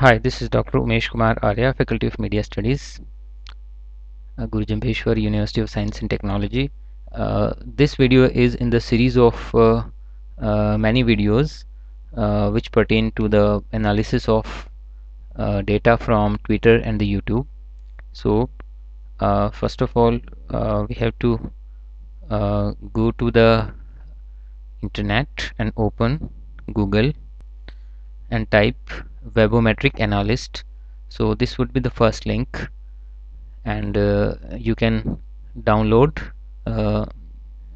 Hi, this is Dr. Umesh Kumar Arya, Faculty of Media Studies, uh, Guru Jambheshwar University of Science and Technology. Uh, this video is in the series of uh, uh many videos uh, which pertain to the analysis of uh, data from Twitter and the YouTube. So, first of all, we have to go to the internet and open Google and type webometric analyst. So this would be the first link. And uh, you can download uh,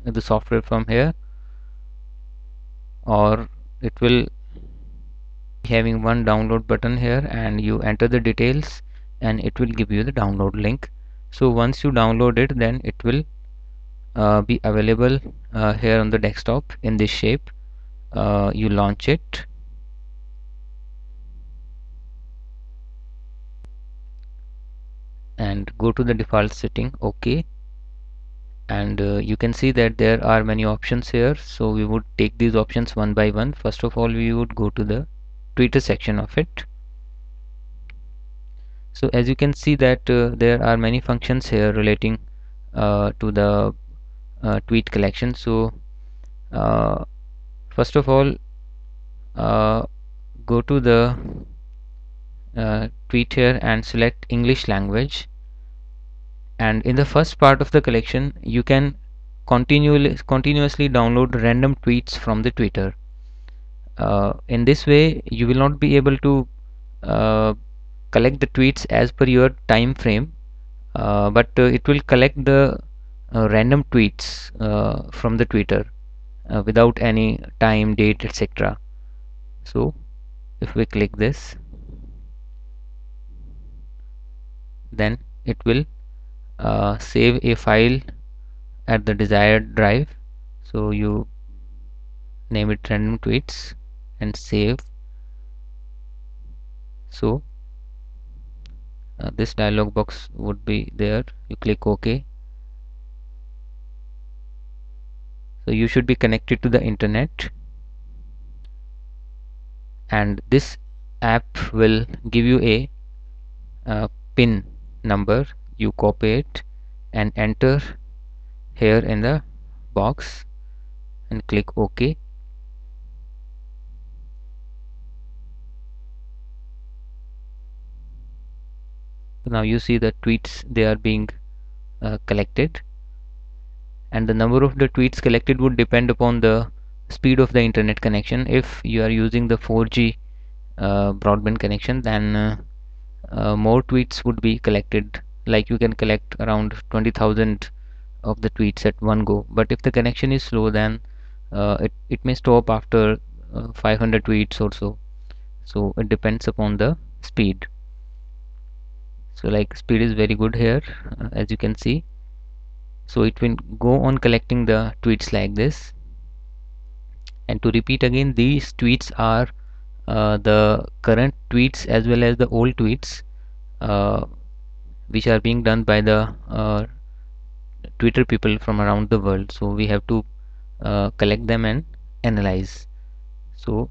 the software from here. Or it will having one download button here and you enter the details and it will give you the download link. So once you download it then it will uh, be available uh, here on the desktop in this shape. Uh, you launch it and go to the default setting ok. And uh, you can see that there are many options here. So we would take these options one by one. First of all we would go to the Twitter section of it. So as you can see that uh, there are many functions here relating uh, to the uh, tweet collection. So uh, first of all uh, go to the tweet here and select English language and in the first part of the collection you can continually continuously download random tweets from the Twitter. Uh, in this way you will not be able to uh, collect the tweets as per your time frame uh, but uh, it will collect the uh, random tweets uh, from the Twitter without any time date etc so if we click this then it will uh, save a file at the desired drive. So you name it random tweets and save. So uh, this dialog box would be there. You click ok. So you should be connected to the internet. And this app will give you a uh, pin number you copy it and enter here in the box and click OK. Now you see the tweets they are being uh, collected. And the number of the tweets collected would depend upon the speed of the internet connection. If you are using the 4G uh, broadband connection then uh, uh, more tweets would be collected like you can collect around 20,000 of the tweets at one go. But if the connection is slow then uh, it, it may stop after uh, 500 tweets or so. So it depends upon the speed. So like speed is very good here uh, as you can see. So it will go on collecting the tweets like this. And to repeat again these tweets are uh, the current tweets as well as the old tweets uh, which are being done by the uh, Twitter people from around the world. So we have to uh, collect them and analyze. So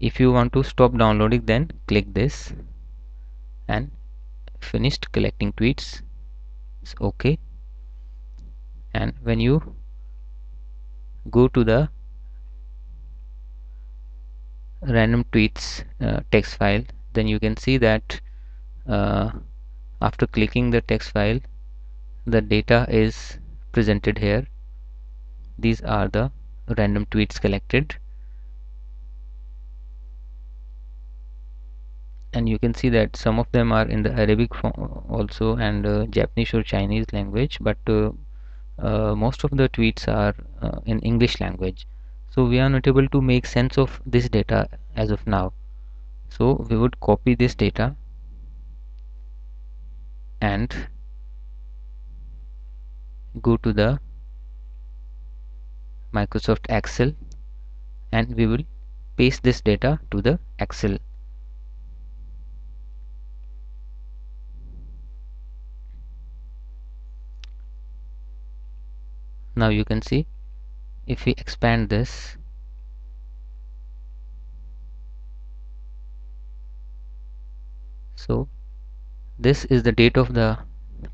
if you want to stop downloading then click this and finished collecting tweets. It's okay. And when you go to the random tweets uh, text file then you can see that uh, after clicking the text file the data is presented here. These are the random tweets collected. And you can see that some of them are in the Arabic form also and uh, Japanese or Chinese language but uh, uh, most of the tweets are uh, in English language. So we are not able to make sense of this data as of now. So we would copy this data and go to the Microsoft Excel and we will paste this data to the Excel. Now you can see if we expand this so this is the date of the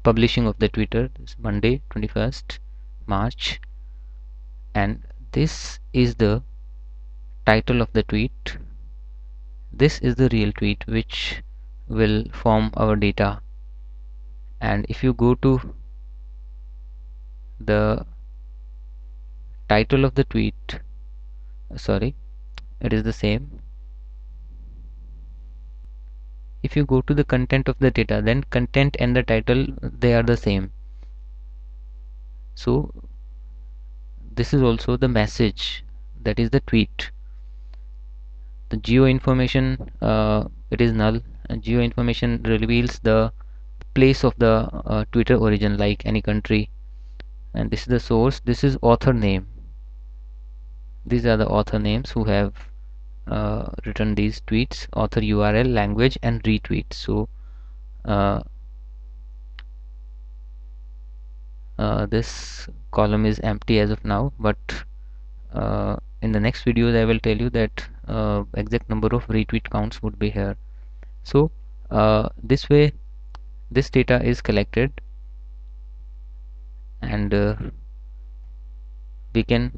publishing of the twitter. This monday 21st march. And this is the title of the tweet. This is the real tweet which will form our data. And if you go to the title of the tweet sorry it is the same if you go to the content of the data then content and the title they are the same. So this is also the message that is the tweet. The geo information uh, it is null. And geo information reveals the place of the uh, twitter origin like any country. And this is the source. This is author name. These are the author names who have uh, written these tweets author url language and retweet. So uh, uh, this column is empty as of now but uh, in the next videos I will tell you that uh, exact number of retweet counts would be here. So uh, this way this data is collected and we can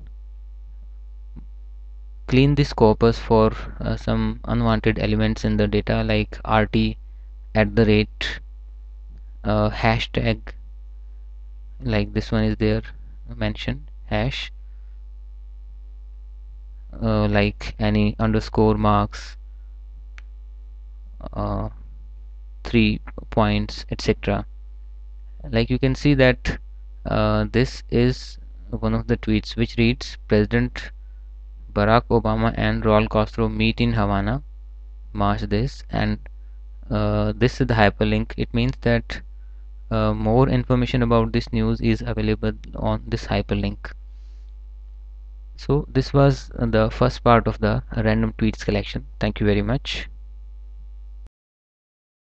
clean this corpus for uh, some unwanted elements in the data like rt at the rate uh, hashtag like this one is there mentioned hash uh, like any underscore marks uh, three points etc like you can see that uh, this is one of the tweets which reads President Barack Obama and Raul Castro meet in Havana March this and uh, this is the hyperlink. It means that uh, more information about this news is available on this hyperlink. So this was the first part of the random tweets collection. Thank you very much